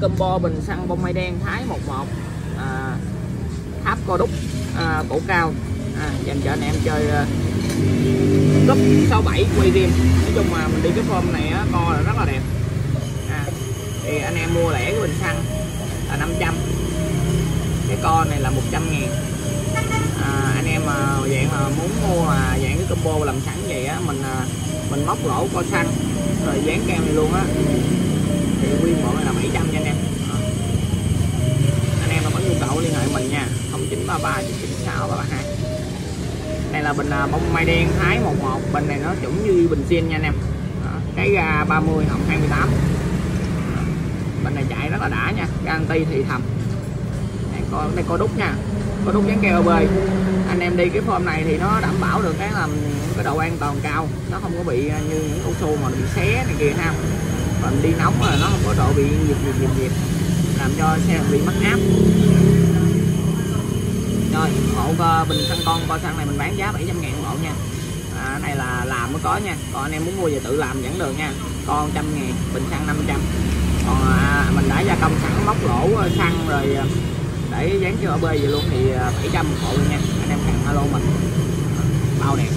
combo bình xăng bông mây đen Thái 11 à, tháp co đúc à, cổ cao. À, dành cho anh em chơi à, cấp 67 quay riêng nói chung mà mình đi cái form này á, co là rất là đẹp. À, thì anh em mua lẻ cái bình xăng là 500 cái co này là 100 ngàn. À, anh em mà dạng mà muốn mua mà dạng cái combo làm sẵn vậy á mình à, mình móc lỗ co xăng rồi dán keo này luôn á nguyên bộ này là 700 nha anh em. À. anh em mà có nhu cầu liên hệ mình nha. 0933 996 332 này là bình à, bông mai đen Thái 11 bình này nó chuẩn như bình xin nha anh em. Đó, cái ga 30 họng 28 Đó, bình này chạy rất là đã nha garanti thì thầm. Đây có đây có đúc nha có đúc dán keo bơi anh em đi cái form này thì nó đảm bảo được cái là cái độ an toàn cao nó không có bị như những ô xô mà bị xé này kia ha còn đi nóng là nó không có độ bị nhiệt nhiệt nhiệt nhịp. Làm cho xe bị mất áp. Rồi hộ bình xăng con coi xăng này mình bán giá 700 ngàn hộ nha. À, này là làm mới có nha. Còn anh em muốn mua về tự làm vẫn được nha. Con trăm ngàn bình xăng 500 còn à, mình đã gia công sẵn móc lỗ à, xăng rồi à, để dán cho ở bê vậy luôn thì à, 700 bộ hộ nha. Anh em cần alo mình. Bao đẹp